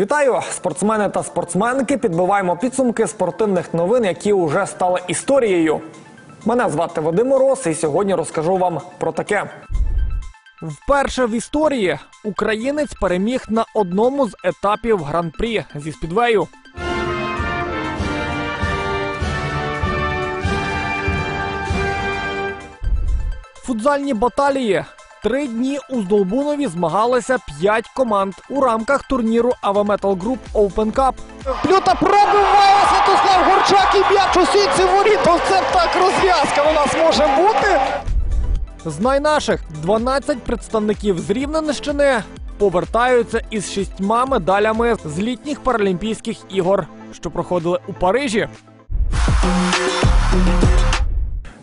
Вітаю, спортсмени та спортсменки. Підбиваємо підсумки спортивних новин, які вже стали історією. Мене звати Вадим Мороз, і сьогодні розкажу вам про таке. Вперше в історії українець переміг на одному з етапів гран-прі зі спідвею. Футзальні баталії. Три дні у Здолбунові змагалися п'ять команд у рамках турніру Аваметал Груп Open Cup. Плюта пробиває Святослав Горчак і м'яч у сітці воріт. Оце так розв'язка у нас може бути. З найнаших 12 представників з Рівненщини повертаються із шістьма медалями з літніх паралімпійських ігор, що проходили у Парижі.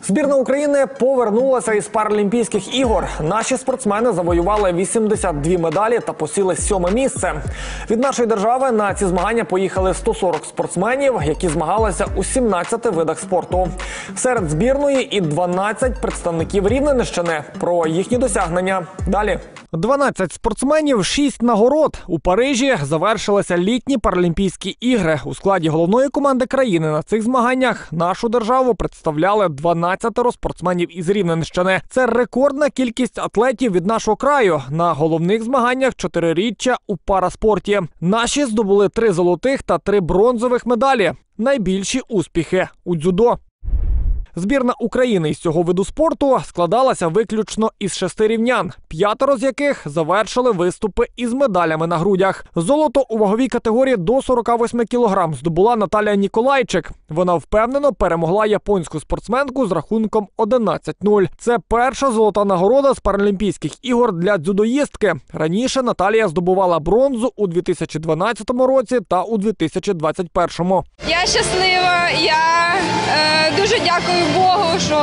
Збірна України повернулася із Паралімпійських ігор. Наші спортсмени завоювали 82 медалі та посіли сьоме місце. Від нашої держави на ці змагання поїхали 140 спортсменів, які змагалися у 17 видах спорту. Серед збірної і 12 представників Рівненщини. Про їхні досягнення далі. 12 спортсменів, 6 нагород. У Парижі завершилися літні паралімпійські ігри. У складі головної команди країни на цих змаганнях нашу державу представляли 12 спортсменів із Рівненщини. Це рекордна кількість атлетів від нашого краю на головних змаганнях чотириріччя у параспорті. Наші здобули три золотих та три бронзових медалі. Найбільші успіхи у дзюдо. Збірна України із цього виду спорту складалася виключно із шести рівнян, п'ятеро з яких завершили виступи із медалями на грудях. Золото у ваговій категорії до 48 кг здобула Наталія Ніколайчик. Вона впевнено перемогла японську спортсменку з рахунком 11-0. Це перша золота нагорода з паралімпійських ігор для дзюдоїстки. Раніше Наталія здобувала бронзу у 2012 році та у 2021. Я щаслива. Я е, дуже дякую Богу, що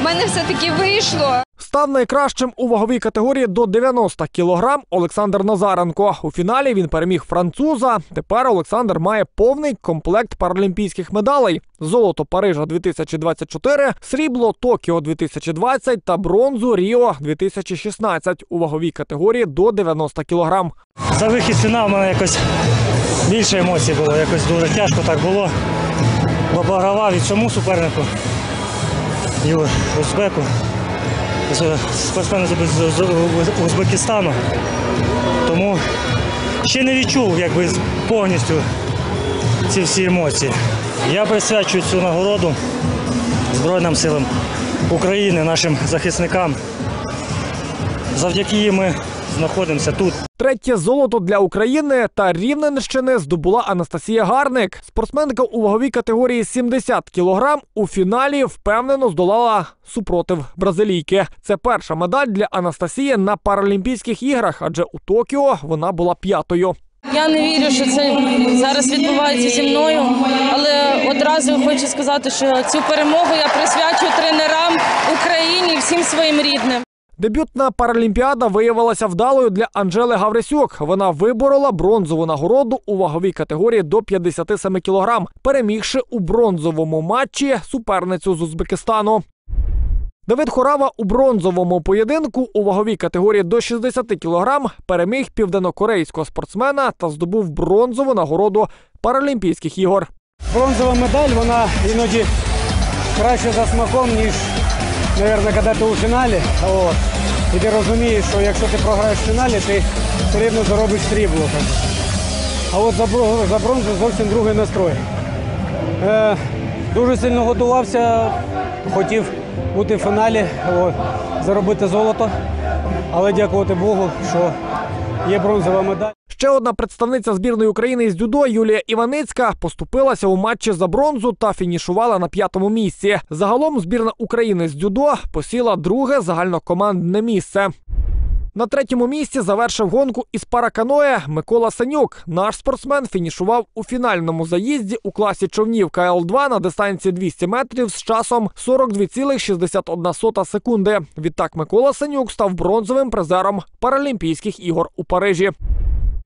в мене все таки вийшло. Став найкращим у ваговій категорії до 90 кг Олександр Назаренко. У фіналі він переміг француза. Тепер Олександр має повний комплект паралімпійських медалей: золото Парижа 2024, срібло Токіо 2020 та бронзу Ріо 2016 у ваговій категорії до 90 кг. За вихід в фінал у мене якось більше емоцій було, якось дуже тяжко так було. Бо програвав і цьому супернику, і Узбеку, з- з Узбекистану. Тому ще не відчув якби, повністю ці всі емоції. Я присвячую цю нагороду Збройним силам України, нашим захисникам. Завдяки їм ми знаходимося тут. Третє золото для України та Рівненщини здобула Анастасія Гарник. Спортсменка у ваговій категорії 70 кг у фіналі впевнено здолала супротив бразилійки. Це перша медаль для Анастасії на Паралімпійських іграх, адже у Токіо вона була п'ятою. Я не вірю, що це зараз відбувається зі мною, але одразу хочу сказати, що цю перемогу я присвячую тренерам Україні і всім своїм рідним. Дебютна паралімпіада виявилася вдалою для Анжели Гаврисюк. Вона виборола бронзову нагороду у ваговій категорії до 57 кг, перемігши у бронзовому матчі суперницю з Узбекистану. Давид Хорава у бронзовому поєдинку у ваговій категорії до 60 кг переміг південнокорейського спортсмена та здобув бронзову нагороду Паралімпійських ігор. Бронзова медаль, вона іноді краще за смаком, ніж, мабуть, коли ти у фіналі. От. І ти розумієш, що якщо ти програєш в фіналі, ти все рівно заробиш срібло. А от за, за бронзу зовсім другий настрой. Е, дуже сильно готувався, хотів бути в фіналі, от, заробити золото. Але дякувати Богу, що є бронзова медаль. Ще одна представниця збірної України із дзюдо Юлія Іваницька поступилася у матчі за бронзу та фінішувала на п'ятому місці. Загалом збірна України з дзюдо посіла друге загальнокомандне місце. На третьому місці завершив гонку із параканоє Микола Санюк. Наш спортсмен фінішував у фінальному заїзді у класі човнів КЛ-2 на дистанції 200 метрів з часом 42,61 секунди. Відтак Микола Санюк став бронзовим призером Паралімпійських ігор у Парижі.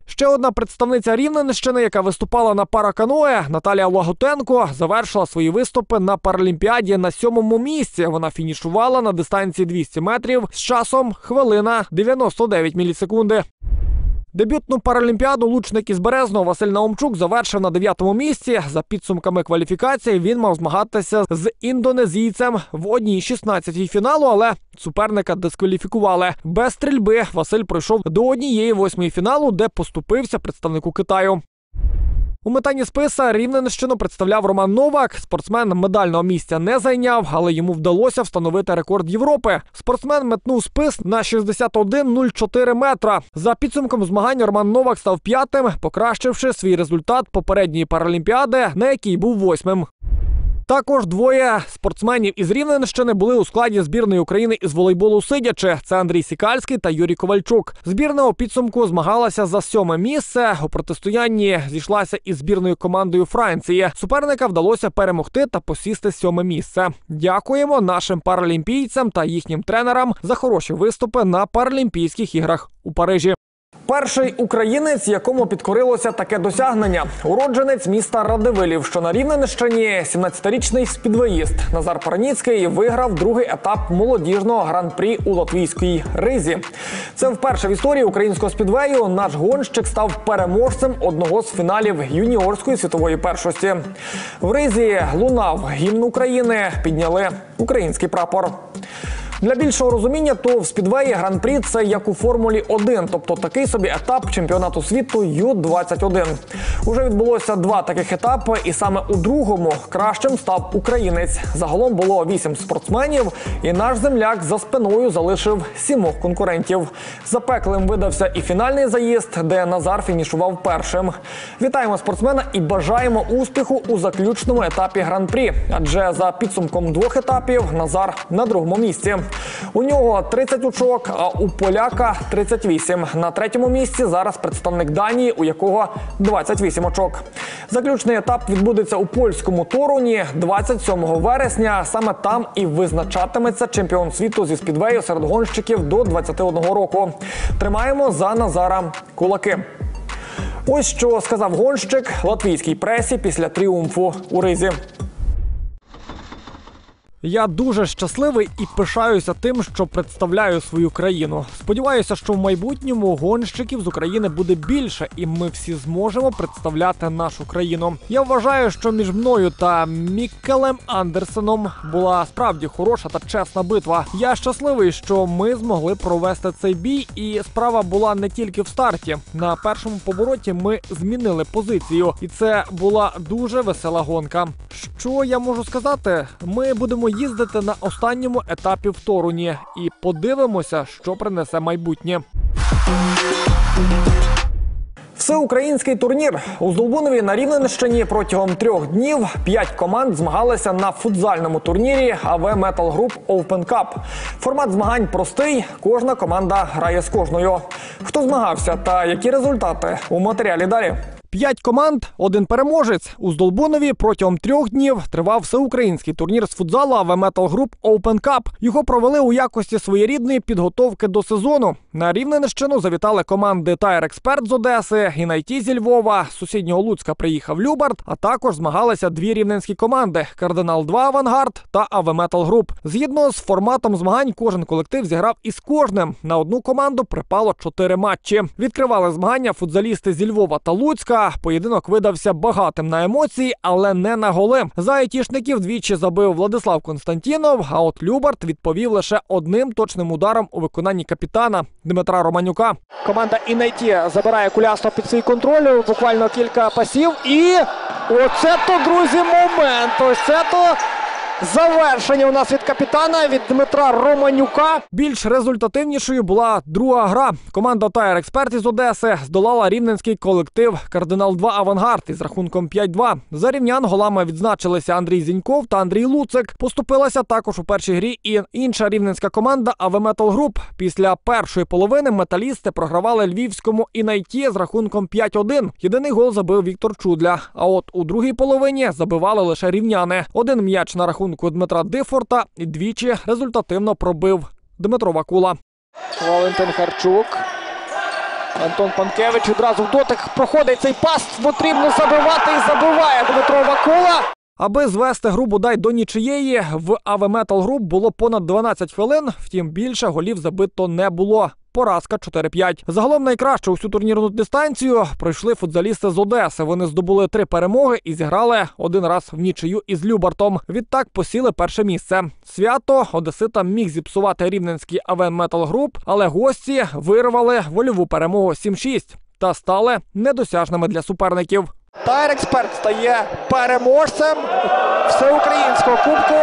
Ще одна представниця Рівненщини, яка виступала на параканоє, Наталія Лагутенко, завершила свої виступи на Паралімпіаді на сьомому місці. Вона фінішувала на дистанції 200 метрів з часом хвилина 99 мілісекунди. Дебютну паралімпіаду лучник із Березного Василь Наумчук завершив на дев'ятому місці. За підсумками кваліфікації він мав змагатися з індонезійцем в одній 16-й фіналу, але суперника дискваліфікували. Без стрільби Василь пройшов до однієї восьмої фіналу, де поступився представнику Китаю. У метанні списа Рівненщину представляв Роман Новак. Спортсмен медального місця не зайняв, але йому вдалося встановити рекорд Європи. Спортсмен метнув спис на 61,04 метра. За підсумком змагань Роман Новак став п'ятим, покращивши свій результат попередньої паралімпіади, на якій був восьмим. Також двоє спортсменів із Рівненщини були у складі збірної України із волейболу сидячи. Це Андрій Сікальський та Юрій Ковальчук. Збірна у підсумку змагалася за сьоме місце. У протистоянні зійшлася із збірною командою Франції. Суперника вдалося перемогти та посісти сьоме місце. Дякуємо нашим паралімпійцям та їхнім тренерам за хороші виступи на Паралімпійських іграх у Парижі. Перший українець, якому підкорилося таке досягнення, уродженець міста Радивилів, що на Рівненщині, 17-річний спідвеїст Назар Параніцький виграв другий етап молодіжного гран-прі у латвійській ризі. Це вперше в історії українського спідвею наш гонщик став переможцем одного з фіналів юніорської світової першості. В ризі лунав гімн України, підняли український прапор. Для більшого розуміння, то в спідвеї гран-прі це як у Формулі 1, тобто такий собі етап чемпіонату світу Ю-21. Уже відбулося два таких етапи, і саме у другому кращим став українець. Загалом було вісім спортсменів, і наш земляк за спиною залишив сімох конкурентів. Запеклим видався і фінальний заїзд, де Назар фінішував першим. Вітаємо спортсмена і бажаємо успіху у заключному етапі гран-прі. Адже за підсумком двох етапів Назар на другому місці. У нього 30 очок, а у поляка 38. На третьому місці зараз представник Данії, у якого 28 очок. Заключний етап відбудеться у польському Торуні 27 вересня. Саме там і визначатиметься чемпіон світу зі спідвею серед гонщиків до 21 року. Тримаємо за Назара кулаки. Ось що сказав гонщик латвійській пресі після тріумфу у ризі. Я дуже щасливий і пишаюся тим, що представляю свою країну. Сподіваюся, що в майбутньому гонщиків з України буде більше, і ми всі зможемо представляти нашу країну. Я вважаю, що між мною та Міккелем Андерсеном була справді хороша та чесна битва. Я щасливий, що ми змогли провести цей бій, і справа була не тільки в старті. На першому повороті ми змінили позицію, і це була дуже весела гонка. Що я можу сказати? Ми будемо їздити на останньому етапі в Торуні і подивимося, що принесе майбутнє. Всеукраїнський турнір у Здолбунові на Рівненщині протягом трьох днів п'ять команд змагалися на футзальному турнірі АВ Metal Group Open Cup. Формат змагань простий. Кожна команда грає з кожною. Хто змагався та які результати у матеріалі далі? П'ять команд, один переможець. У Здолбунові протягом трьох днів тривав всеукраїнський турнір з футзалу АВ Metal Group Open Cup. Його провели у якості своєрідної підготовки до сезону. На Рівненщину завітали команди Тайр Експерт з Одеси, Гінайті зі Львова, з сусіднього Луцька приїхав Любард, а також змагалися дві рівненські команди: Кардинал 2 Авангард та АВ Metal Group. Згідно з форматом змагань, кожен колектив зіграв із кожним. На одну команду припало чотири матчі. Відкривали змагання футзалісти зі Львова та Луцька. Поєдинок видався багатим на емоції, але не на голи. За айтішників двічі забив Владислав Константінов. А от Любарт відповів лише одним точним ударом у виконанні капітана Дмитра Романюка. Команда Інайті забирає кулясто під свій контроль. Буквально кілька пасів. І оце то, друзі, момент. Ось це то Завершення у нас від капітана від Дмитра Романюка. Більш результативнішою була друга гра. Команда Тайр Експерт із Одеси здолала рівненський колектив Кардинал 2 Авангард із рахунком 5-2. За рівнян голами відзначилися Андрій Зіньков та Андрій Луцик. Поступилася також у першій грі і інша рівненська команда АВ Метал Груп. Після першої половини металісти програвали львівському Інайті з рахунком 5-1. Єдиний гол забив Віктор Чудля. А от у другій половині забивали лише рівняни. Один м'яч на рахунку Дмитра Дифорта і двічі результативно пробив Дмитро Вакула. Валентин Харчук. Антон Панкевич одразу в дотик проходить цей пас. Потрібно забивати і забиває Дмитро Вакула. Аби звести гру бодай до нічиєї, в АВ Метал Груп було понад 12 хвилин, втім більше голів забито не було. Поразка 4-5. Загалом найкраще усю турнірну дистанцію пройшли футзалісти з Одеси. Вони здобули три перемоги і зіграли один раз в нічию із Любартом. Відтак посіли перше місце. Свято Одесита міг зіпсувати рівненський АВ Метал Груп, але гості вирвали вольову перемогу 7-6 та стали недосяжними для суперників. Тайр експерт стає переможцем всеукраїнського кубку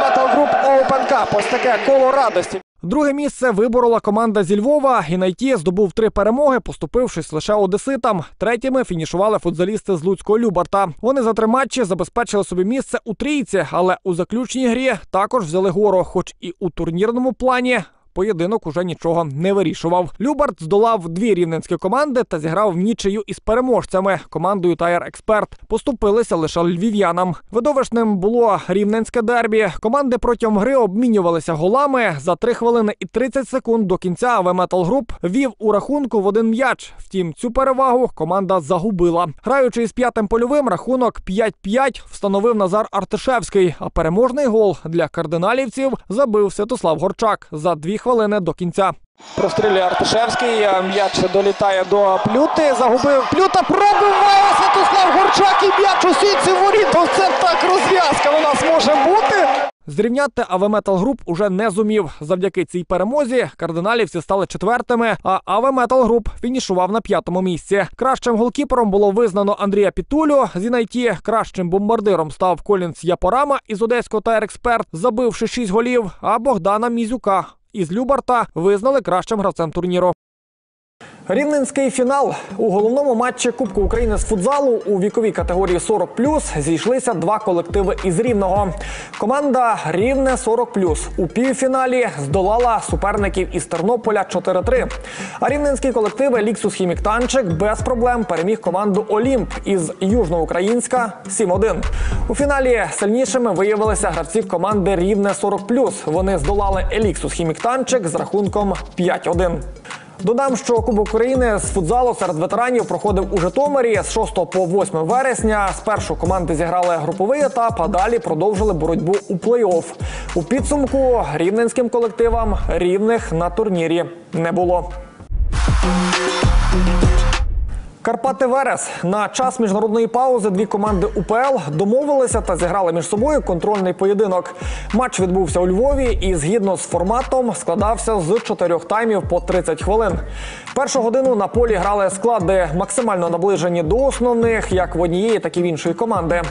Метал Груп Open Cup. Ось таке коло радості. Друге місце виборола команда зі Львова. І найті здобув три перемоги, поступившись лише одеситам. Третіми фінішували футзалісти з Луцького Любарта. Вони за три матчі забезпечили собі місце у трійці, але у заключній грі також взяли гору, хоч і у турнірному плані. Поєдинок уже нічого не вирішував. Любарт здолав дві рівненські команди та зіграв в нічию із переможцями командою Тайр Експерт. Поступилися лише львів'янам. Видовищним було рівненське дербі. Команди протягом гри обмінювалися голами за 3 хвилини і 30 секунд до кінця Метал Груп вів у рахунку в один м'яч. Втім, цю перевагу команда загубила. Граючи із п'ятим польовим, рахунок 5-5 встановив Назар Артишевський. А переможний гол для кардиналівців забив Святослав Горчак за дві хвилини до кінця. Прострілює Артишевський. М'яч долітає до Плюти. Загубив Плюта. Пробиває Святослав Горчак і м'яч у сітці воріт. Це так розв'язка у нас може бути. Зрівняти АВ Метал Груп уже не зумів. Завдяки цій перемозі кардиналівці стали четвертими, а АВ Метал Груп фінішував на п'ятому місці. Кращим голкіпером було визнано Андрія Пітулю з Інайті. Кращим бомбардиром став Колінс Япорама із Одеського та Експерт, забивши шість голів. А Богдана Мізюка із Любарта визнали кращим гравцем турніру. Рівненський фінал у головному матчі Кубку України з футзалу у віковій категорії 40+, зійшлися два колективи із Рівного. Команда Рівне 40+, у півфіналі здолала суперників із Тернополя 4-3. А рівненський колектив Еліксус Хіміктанчик без проблем переміг команду Олімп із Южноукраїнська 7-1. У фіналі сильнішими виявилися гравці команди Рівне 40+. Вони здолали Еліксус Хіміктанчик з рахунком 5-1. Додам, що Кубок України з футзалу серед ветеранів проходив у Житомирі з 6 по 8 вересня. Спершу команди зіграли груповий етап, а далі продовжили боротьбу у плей-офф. У підсумку рівненським колективам рівних на турнірі не було. Карпати Верес на час міжнародної паузи дві команди УПЛ домовилися та зіграли між собою контрольний поєдинок. Матч відбувся у Львові і згідно з форматом складався з чотирьох таймів по 30 хвилин. Першу годину на полі грали склади максимально наближені до основних, як в однієї, так і в іншої команди.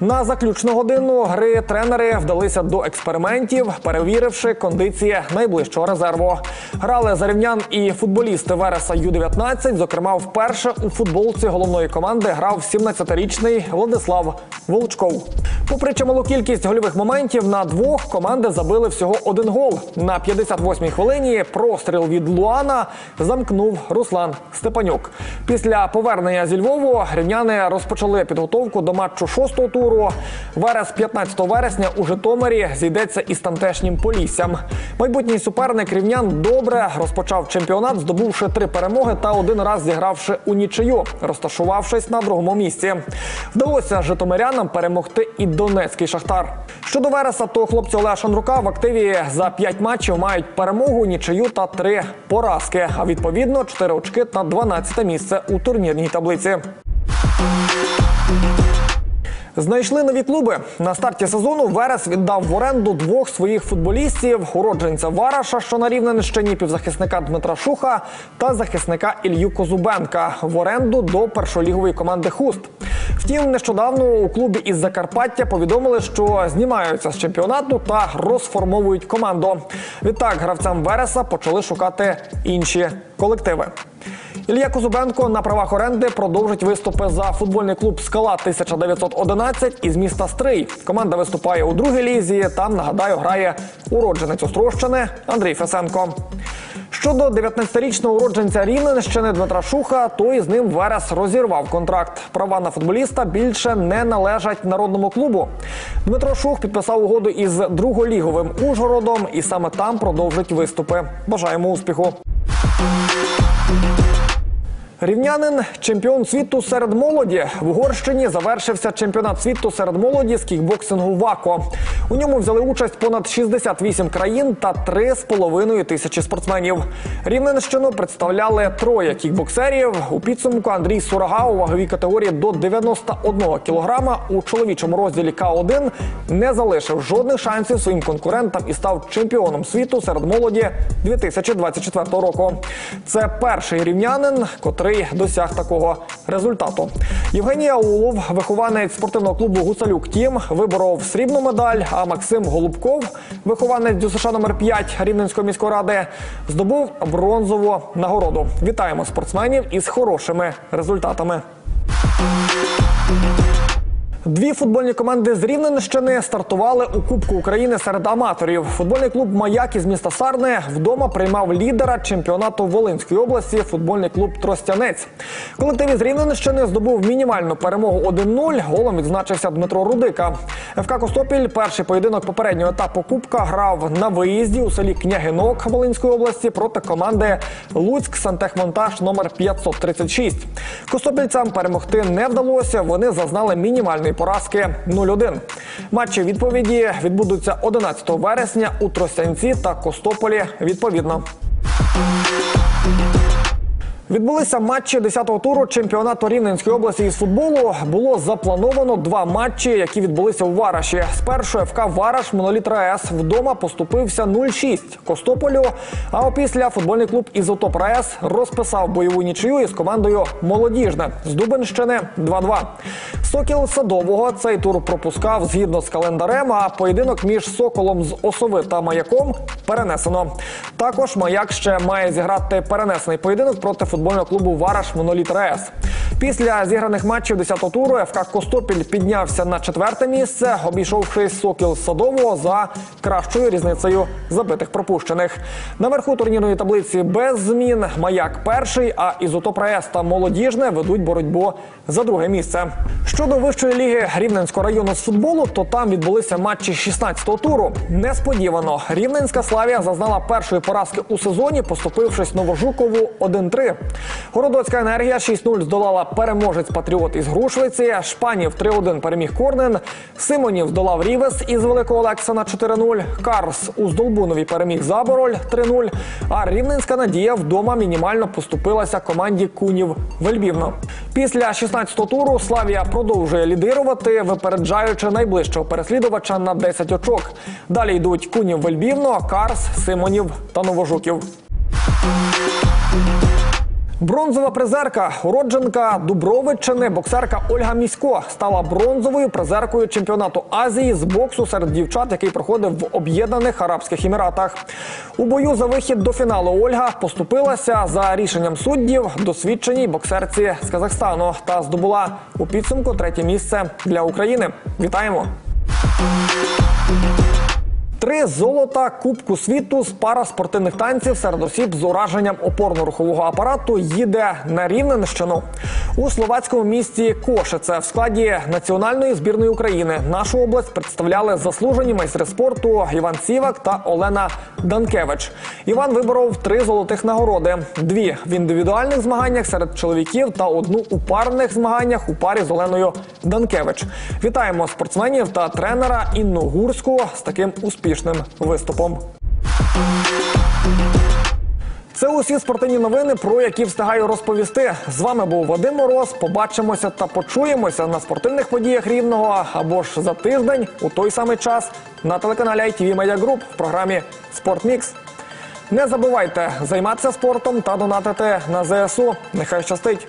На заключну годину гри тренери вдалися до експериментів, перевіривши кондиції найближчого резерву. Грали зарівнян і футболісти Вереса Ю-19. Зокрема, вперше у футболці головної команди грав 17-річний Владислав Волчков. Попри чималу кількість гольових моментів на двох команди забили всього один гол. На 58-й хвилині простріл від Луана замкнув Руслан Степанюк. Після повернення зі Львову рівняни розпочали підготовку до матчу шостого туру. Верес 15 вересня у Житомирі зійдеться із тамтешнім Поліссям. Майбутній суперник рівнян добре розпочав чемпіонат, здобувши три перемоги та один раз зігравши у нічию, розташувавшись на другому місці. Вдалося житомирянам перемогти і Донецький шахтар. Щодо Вереса, то хлопці Олега рука в активі за п'ять матчів мають перемогу, нічию та три поразки. А відповідно 4 очки та 12 місце у турнірній таблиці. Знайшли нові клуби на старті сезону. Верес віддав в оренду двох своїх футболістів: уродженця Вараша, що на Рівненщині, півзахисника Дмитра Шуха та захисника Ілью Козубенка в оренду до першолігової команди Хуст. Втім, нещодавно у клубі із Закарпаття повідомили, що знімаються з чемпіонату та розформовують команду. Відтак гравцям Вереса почали шукати інші колективи. Ілля Козубенко на правах оренди продовжить виступи за футбольний клуб Скала 1911 із міста Стрий. Команда виступає у другій лізі. Там нагадаю грає уродженець Острощини Андрій Фесенко. Щодо 19-річного уродженця Рівненщини Дмитра Шуха, то із ним Верес розірвав контракт. Права на футболіста більше не належать народному клубу. Дмитро Шух підписав угоду із друголіговим Ужгородом і саме там продовжить виступи. Бажаємо успіху. Рівнянин чемпіон світу серед молоді. В Угорщині завершився чемпіонат світу серед молоді з кікбоксингу ВАКО. У ньому взяли участь понад 68 країн та 3,5 тисячі спортсменів. Рівненщину представляли троє кікбоксерів. У підсумку Андрій Сурага у ваговій категорії до 91 кілограма у чоловічому розділі К1 не залишив жодних шансів своїм конкурентам і став чемпіоном світу серед молоді 2024 року. Це перший рівнянин, котрий досяг такого результату. Євгеній Аулов, вихованець спортивного клубу Гуцалюк Тім, виборов срібну медаль. А Максим Голубков, вихованець ДЮСШ номер 5 Рівненської міської ради, здобув бронзову нагороду. Вітаємо спортсменів із хорошими результатами. Дві футбольні команди з Рівненщини стартували у Кубку України серед аматорів. Футбольний клуб Маяк із міста Сарни вдома приймав лідера чемпіонату Волинської області футбольний клуб Тростянець. Колектив із Рівненщини здобув мінімальну перемогу 1-0. Голом відзначився Дмитро Рудика. ФК Костопіль перший поєдинок попереднього етапу Кубка грав на виїзді у селі Княгинок Волинської області проти команди Луцьк Сантехмонтаж номер 536. Костопільцям перемогти не вдалося. Вони зазнали мінімальної поразки 0-1. Матчі відповіді відбудуться 11 вересня у Тростянці та Костополі відповідно. Відбулися матчі 10-го туру чемпіонату Рівненської області із футболу. Було заплановано два матчі, які відбулися у Вараші. Спершу ФК Вараш Моноліт РАЕС вдома поступився 0-6 Костополю. А опісля футбольний клуб Ізотоп РАЕС розписав бойову нічию із командою Молодіжне з Дубенщини 2-2. Сокіл Садового цей тур пропускав згідно з календарем. А поєдинок між Соколом з Осови та Маяком перенесено. Також маяк ще має зіграти перенесений поєдинок проти футбольного клубу Вараш Моноліт РЕС. Після зіграних матчів 10-го туру ФК Костопіль піднявся на четверте місце, обійшовши Сокіл Садового за кращою різницею забитих пропущених. Наверху турнірної таблиці без змін маяк перший, а Ізотоп РЕС та молодіжне ведуть боротьбу за друге місце. Щодо вищої ліги Рівненського району з футболу, то там відбулися матчі 16-го туру. Несподівано Рівненська Славія зазнала першої поразки у сезоні, поступившись Новожукову 1-3. Городоцька енергія 6-0 здолала Патріот із Грушвиці. Шпанів 3-1 переміг Корнен. Симонів здолав Рівес із Великого Олексана 4-0. Карс у Здолбунові переміг Забороль 3-0. А Рівненська надія вдома мінімально поступилася команді Кунів Вельбівно. Після 16-го туру Славія продовжує лідирувати, випереджаючи найближчого переслідувача на 10 очок. Далі йдуть Кунів Вельбівно, Карс, Симонів та Новожуків. Бронзова призерка, уродженка Дубровиччини, боксерка Ольга Місько стала бронзовою призеркою чемпіонату Азії з боксу серед дівчат, який проходив в Об'єднаних Арабських Еміратах. У бою за вихід до фіналу Ольга поступилася за рішенням суддів досвідченій боксерці з Казахстану та здобула у підсумку третє місце для України. Вітаємо! Три золота Кубку світу з пара спортивних танців серед осіб з ураженням опорно-рухового апарату їде на Рівненщину. У словацькому місті Кошице в складі національної збірної України нашу область представляли заслужені майстри спорту Іван Сівак та Олена Данкевич. Іван виборов три золотих нагороди: дві в індивідуальних змаганнях серед чоловіків та одну у парних змаганнях у парі з Оленою Данкевич. Вітаємо спортсменів та тренера Інну Гурську з таким успішним виступом. Це усі спортивні новини, про які встигаю розповісти. З вами був Вадим Мороз. Побачимося та почуємося на спортивних подіях рівного або ж за тиждень у той самий час на телеканалі ITV Media Group в програмі Спортмікс. Не забувайте займатися спортом та донатити на ЗСУ. Нехай щастить.